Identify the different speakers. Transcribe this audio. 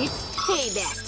Speaker 1: It's payback.